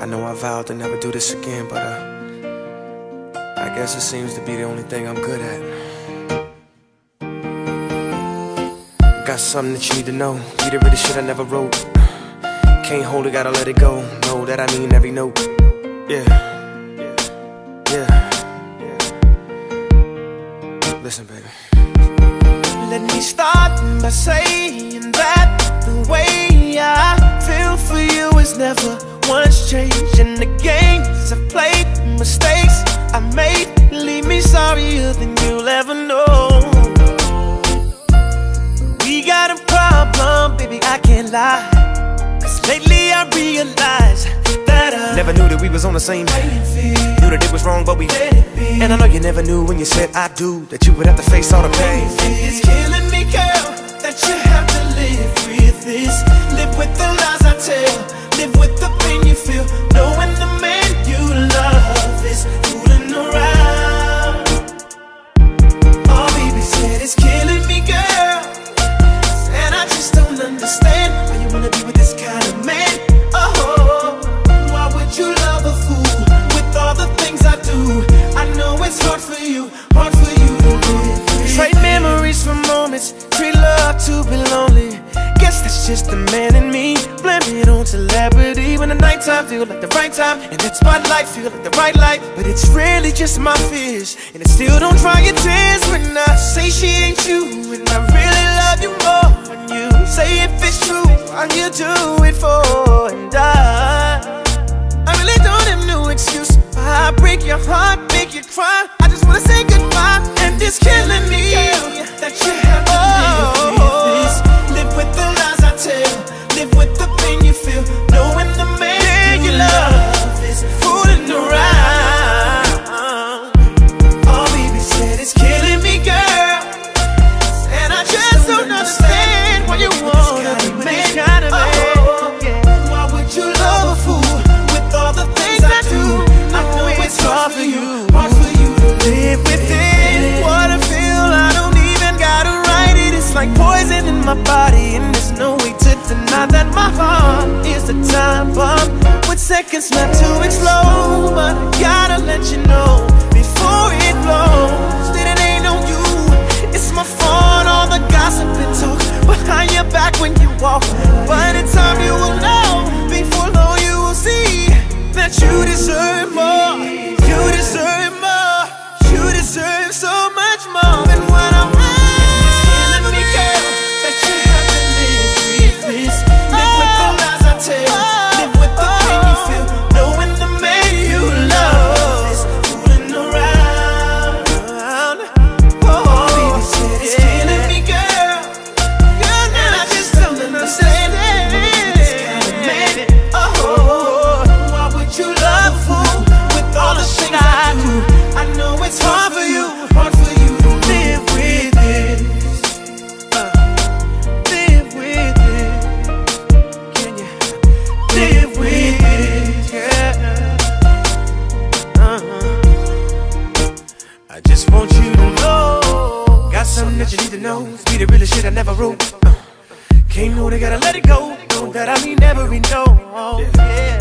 I know I vowed to never do this again, but uh, I guess it seems to be the only thing I'm good at. Got something that you need to know. Be the really shit I never wrote. Can't hold it, gotta let it go. Know that I mean every note. Yeah. Yeah. Listen, baby. Let me start by saying that the way I feel for you is never And the games I've played, mistakes I made, leave me sorrier than you'll ever know. We got a problem, baby, I can't lie. Cause lately I realize that I Never knew that we was on the same page. Knew that it was wrong, but we let it be. And I know you never knew when you said I do that you would have to face all the pain. It's killing me, girl, that you have to live with this. Live just the man in me. Blame it on celebrity when the nighttime feel like the right time, and that spotlight feel like the right light. But it's really just my fears, and it still don't dry your tears when I say she ain't you, and I really love you more. When you say if it's true, why you do it for? And I. I really don't have no excuse. I break your heart, make you cry. My body, and there's no way to deny that my heart is a time bomb with seconds left to explode. But I gotta let you know before it blows that it ain't on you. It's my fault, all the gossip and talk behind your back when you walk. Live with it? Yeah. Uh-huh. I just want you to know. Got something that you need to know. Be the realest shit I never wrote. Uh, can't know they gotta let it go. Know that I mean every no. Yeah.